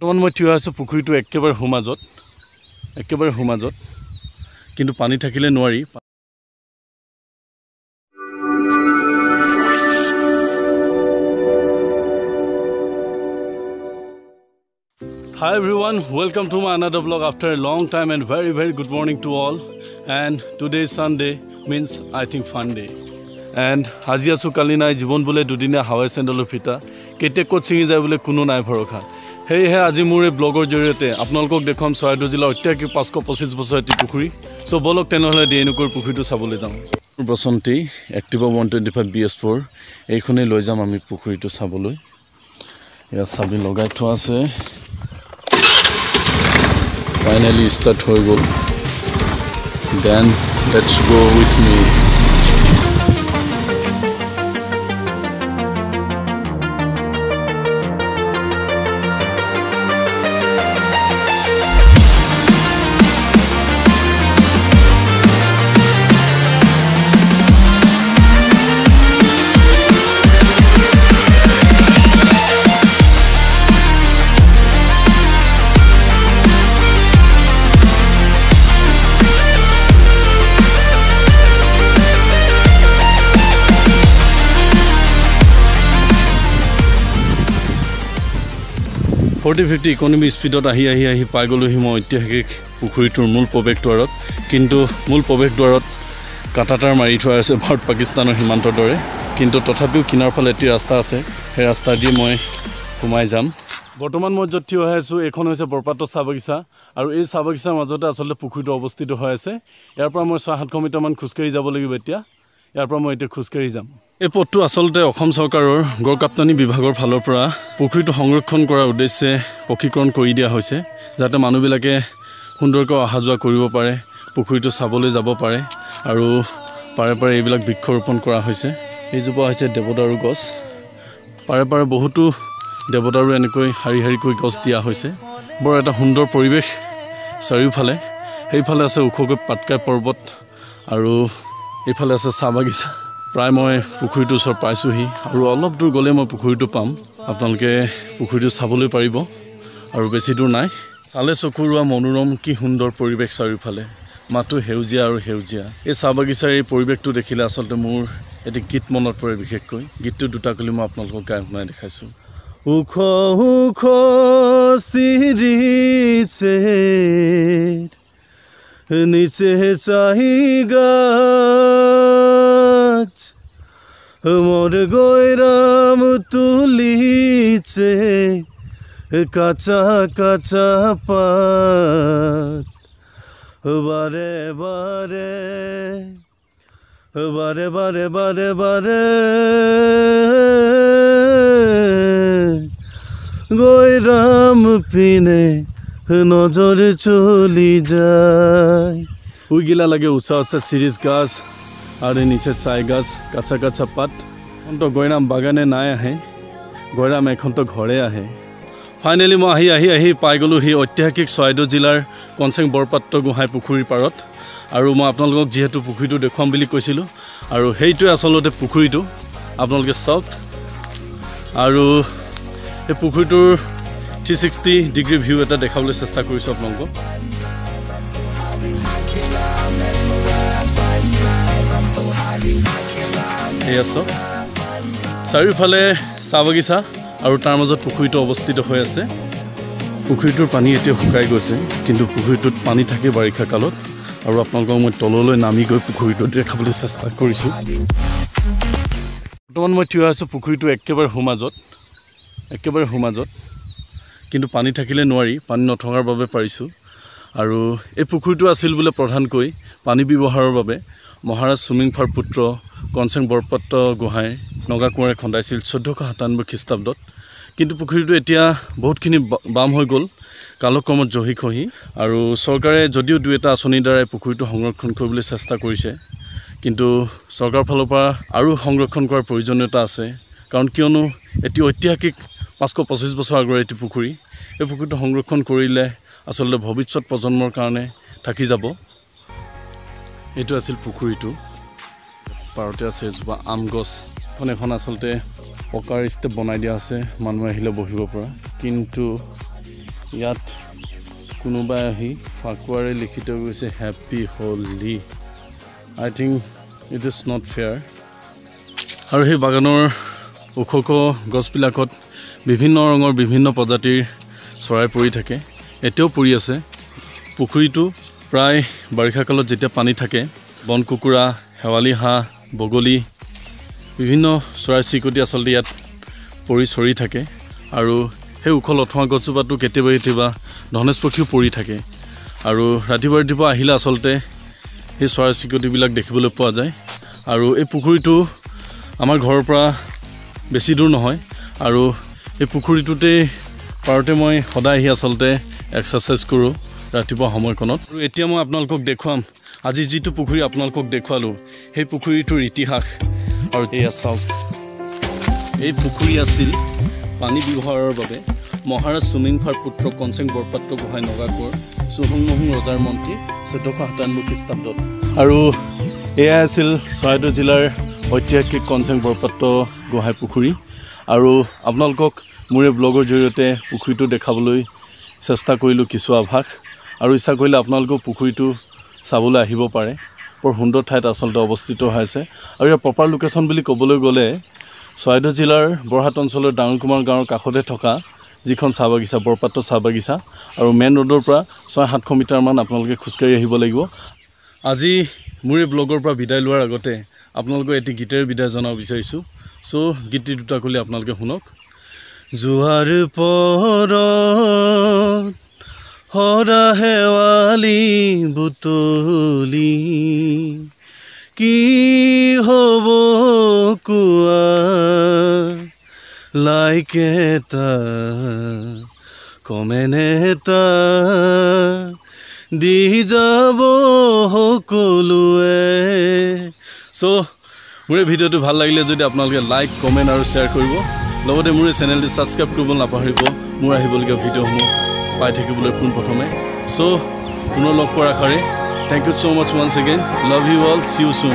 বৰ্তমান মই থিয় আছোঁ পুখুৰীটো একেবাৰে সোমাজত একেবাৰে সোমাজত। কিন্তু পানী থাকিলে নোৱাৰি। Hi everyone welcome to my আনাডা vlog after a long time and very very good morning to all and today is Sunday means I think funday and আজি আছোঁ কালি নাই জীৱন বোলে দুদিনীয়া হাৱাই চেণ্ডেলৰ ফিটা কেতিয়া ক'ত ছিঙি যায় বোলে কোনো নাই ভৰসা। সেয়েহে আজি মোৰ এই ব্লগৰ জৰিয়তে আপোনালোকক দেখুৱাম চৰাইদেউ জিলাৰ অত্যাধিক পাঁচশ পঁচিছ বছৰ এটি পুখুৰী। চ' বলক তেনেহ'লে ডি এনুকৰ পুখুৰীটো চাবলৈ যাওঁ। Basanti Activa one twenty five B S four এইখনেই লৈ যাম আমি পুখুৰীটো চাবলৈ। ইয়াত চাবি লগাই থোৱা আছে। ফাইনেলি ষ্টাৰ্ট হৈ গ'ল। Then let's go' with me forty fifty economy স্পীডত আহি আহি আহি পাই গ'লোহি মই ঐতিহাসিক পুখুৰীটোৰ মূল প্ৰৱেশদ্বাৰত। কিন্তু মূল প্ৰৱেশদ্বাৰত কাটাটাৰ মাৰি থোৱা আছে ভাৰত পাকিস্তানৰ সীমান্তৰ দৰে। কিন্তু তথাপিও কিনাৰ ফালে এটি ৰাস্তা আছে। সেই ৰাস্তা দি মই সোমাই যাম। বৰ্তমান মই য'ত থিয় হৈ আছোঁ এইখন হৈছে বৰপাত্ৰ চাহ বাগিচা। আৰু এই চাহ বাগিচাৰ মাজতে আচলতে পুখুৰীটো অৱস্থিত হৈ আছে। ইয়াৰ পৰা মই ছয় সাতশ মিটাৰমান খোজকাঢ়ি যাব লাগিব এতিয়া। ইয়াৰ পৰা মই এতিয়া খোজকাঢ়ি যাম। এই পথটো আচলতে অসম চৰকাৰৰ গড় কাপ্তানি বিভাগৰ ফালৰ পৰা পুখুৰীটো সংৰক্ষণ কৰাৰ উদ্দেশ্যে পকীকৰণ কৰি দিয়া হৈছে যাতে মানুহবিলাকে সুন্দৰকৈ অহা যোৱা কৰিব পাৰে পুখুৰীটো চাবলৈ যাব পাৰে আৰু পাৰে পাৰে এইবিলাক বৃক্ষৰোপণ কৰা হৈছে। এইজোপা হৈছে দেৱদাৰু গছ। পাৰে পাৰে বহুতো দেৱদাৰু এনেকৈ শাৰী শাৰীকৈ গছ দিয়া হৈছে। বৰ এটা সুন্দৰ পৰিৱেশ চাৰিওফালে। সেইফালে আছে ওখকৈ পাটকাই পৰ্বত আৰু এইফালে আছে চাহ বাগিচা। প্ৰায় মই পুখুৰীটোৰ ওচৰত পাইছোঁহি। আৰু অলপ দূৰ গ'লে মই পুখুৰীটো পাম। আপোনালোকে পুখুৰীটো চাবলৈ পাৰিব। আৰু বেছি দূৰ নাই। চালে চকু ৰোৱা মনোৰম কি সুন্দৰ পৰিৱেশ চাৰিওফালে। মাথো সেউজীয়া আৰু সেউজীয়া। এই চাহ বাগিচাৰ এই পৰিৱেশটো দেখিলে আচলতে মোৰ এটি গীত মনত পৰে বিশেষকৈ। গীতটো দুটা কলি মই আপোনালোকক গাই শুনাই দেখাইছোঁ। ওখ ওখ চিৰিছে। নিচে চাহি গাছ, মোর গৈরাম তুলিছে কাঁচা কাঁচা পাত। বারে বারে বারে বারে বারে বারে গৈরাম পিনে নজৰ চলি যায়। উইগিলা লাগে উঁচা উঁচা চিৰিজ গাছ আৰু নিচে চাই গাছ কাছা কাছা পাত। এখনতো গৈৰাম বাগানে নাই আহে গৈৰাম এখনতো ঘৰে আহে। ফাইনেলি মই আহি আহি আহি পাই গ'লোঁ সেই ঐতিহাসিক চৰাইদেউ জিলাৰ কনচেং বৰপাত্ৰ গোহাঁই পুখুৰীৰ পাৰত। আৰু মই আপোনালোকক যিহেতু পুখুৰীটো দেখুৱাম বুলি কৈছিলোঁ আৰু সেইটোৱে আচলতে পুখুৰীটো। আপোনালোকে চাওক। আৰু সেই পুখুৰীটোৰ থ্ৰী ছিক্সটি ডিগ্ৰী ভিউ এটা দেখাবলৈ চেষ্টা কৰিছোঁ আপোনালোকক। এয়া চাওক চাৰিওফালে চাহ বাগিচা আৰু তাৰ মাজত পুখুৰীটো অৱস্থিত হৈ আছে। পুখুৰীটোৰ পানী এতিয়া শুকাই গৈছে কিন্তু পুখুৰীটোত পানী থাকে বাৰিষা কালত আৰু আপোনালোকক মই তললৈ নামি গৈ পুখুৰীটো দেখাবলৈ চেষ্টা কৰিছোঁ। বৰ্তমান মই থিয় আছোঁ পুখুৰীটো একেবাৰে সোঁমাজত একেবাৰে সোঁমাজত কিন্তু পানী থাকিলে নোৱাৰি পানী নথকাৰ বাবে পাৰিছোঁ। আৰু এই পুখুৰীটো আছিল বোলে প্ৰধানকৈ পানী ব্যৱহাৰৰ বাবে। মহাৰাজ চুমিংফাৰ পুত্ৰ কনচেং বৰপাত্ৰ গোহাঁই নগা কোঁৱৰে খন্দাইছিল চৈধ্যশ সাতানব্বৈ খ্ৰীষ্টাব্দত। কিন্তু পুখুৰীটো এতিয়া বহুতখিনি বাম হৈ গ'ল কালক্ৰমত জহি খহি। আৰু চৰকাৰে যদিও দুই এটা আঁচনিৰ দ্বাৰাই পুখুৰীটো সংৰক্ষণ কৰিবলৈ চেষ্টা কৰিছে কিন্তু চৰকাৰৰ ফালৰ পৰা আৰু সংৰক্ষণ কৰাৰ প্ৰয়োজনীয়তা আছে। কাৰণ কিয়নো এটি ঐতিহাসিক পাঁচশ পঁচিছ বছৰ আগৰ এটি পুখুৰী এই পুখুৰীটো সংৰক্ষণ কৰিলে আচলতে ভৱিষ্যত প্ৰজন্মৰ কাৰণে থাকি যাব। এইটো আছিল পুখুৰীটো। পাৰতে আছে এজোপা আম গছ। এখন আচলতে পকাৰ ষ্টেপ বনাই দিয়া আছে মানুহ আহিলে বহিব পৰা। কিন্তু ইয়াত কোনোবাই আহি ফাকুৱাৰে লিখি থৈ গৈছে happy Holi I think it is not fair আৰু সেই বাগানৰ ওখ ওখ গছবিলাকত বিভিন্ন ৰঙৰ বিভিন্ন প্ৰজাতিৰ চৰাই পৰি থাকে। এতিয়াও পৰি আছে। পুখুৰীটো প্ৰায় বাৰিষা কালত যেতিয়া পানী থাকে বন কুকুৰা শেৱালি হাঁহ বগলী বিভিন্ন চৰাই চিৰিকটি আচলতে ইয়াত পৰি চৰি থাকে আৰু সেই ওখ লঠঙা গছজোপাতো কেতিয়াবা কেতিয়াবা ধনেশ পক্ষীও পৰি থাকে। আৰু ৰাতিপুৱা ৰাতিপুৱা আহিলে আচলতে সেই চৰাই চিৰিকটিবিলাক দেখিবলৈ পোৱা যায়। আৰু এই পুখুৰীটো আমাৰ ঘৰৰ পৰা বেছি দূৰ নহয়। আৰু এই পুখুৰীটোতেই পাৰতে মই সদায় আহি আচলতে এক্সাৰচাইজ কৰোঁ ৰাতিপুৱা সময়কণত। আৰু এতিয়া মই আপোনালোকক দেখুৱাম আজি যিটো পুখুৰী আপোনালোকক দেখুৱালোঁ সেই পুখুৰীটোৰ ইতিহাস। আৰু এয়া চাওক এই পুখুৰী আছিল পানী ব্যৱহাৰৰ বাবে মহাৰাজ চুমিংফাৰ পুত্ৰ কনচেং বৰপাত্ৰ গোহাঁই নগাকৰ চুহুংমহুং ৰজাৰ মন্ত্ৰী চৈধ্যশ সাতানব্বৈ খ্ৰীষ্টাব্দত। আৰু এয়াই আছিল চৰাইদেউ জিলাৰ ঐতিহাসিক কনচেং বৰপাত্ৰ গোহাঁই পুখুৰী। আৰু আপোনালোকক মোৰ এই ব্লগৰ জৰিয়তে পুখুৰীটো দেখাবলৈ চেষ্টা কৰিলোঁ কিছু আভাস। আৰু ইচ্ছা কৰিলে আপোনালোকেও পুখুৰীটো চাবলৈ আহিব পাৰে। বৰ সুন্দৰ ঠাইত আচলতে অৱস্থিত হৈ আছে আৰু ইয়াৰ প্ৰপাৰ লোকেশ্যন বুলি ক'বলৈ গ'লে চৰাইদেউ জিলাৰ বৰহাট অঞ্চলৰ ডাঙৰকুমাৰ গাঁৱৰ কাষতে থকা যিখন চাহ বাগিচা বৰপাত্ৰ চাহ বাগিচা আৰু মেইন ৰোডৰ পৰা ছয় সাতশ মিটাৰমান আপোনালোকে খোজকাঢ়ি আহিব লাগিব। আজি মোৰ এই ব্লগৰ পৰা বিদায় লোৱাৰ আগতে আপোনালোকক এটি গীতেৰে বিদায় জনাব বিচাৰিছোঁ। চ' গীতটি দুটা ক'লে আপোনালোকে শুনক। জোৱাৰ পৰত সৰা শেৱালি বুটলি কি হ'ব কোৱা? লাইকেটা কমেনেটা দি যাব সকলোৱে। চ' মোৰ এই ভিডিঅ'টো ভাল লাগিলে যদি আপোনালোকে লাইক কমেণ্ট আৰু শ্বেয়াৰ কৰিব। লগতে মোৰ এই চেনেলটো ছাবস্ক্ৰাইব কৰিব নাপাহৰিব। মোৰ আহিবলগীয়া ভিডিঅ'সমূহ পাই থাকিবলৈ পোনপ্ৰথমে চ' পুনৰ লগ পোৱাৰ আশাৰে thank you so' much once again love you all see you soon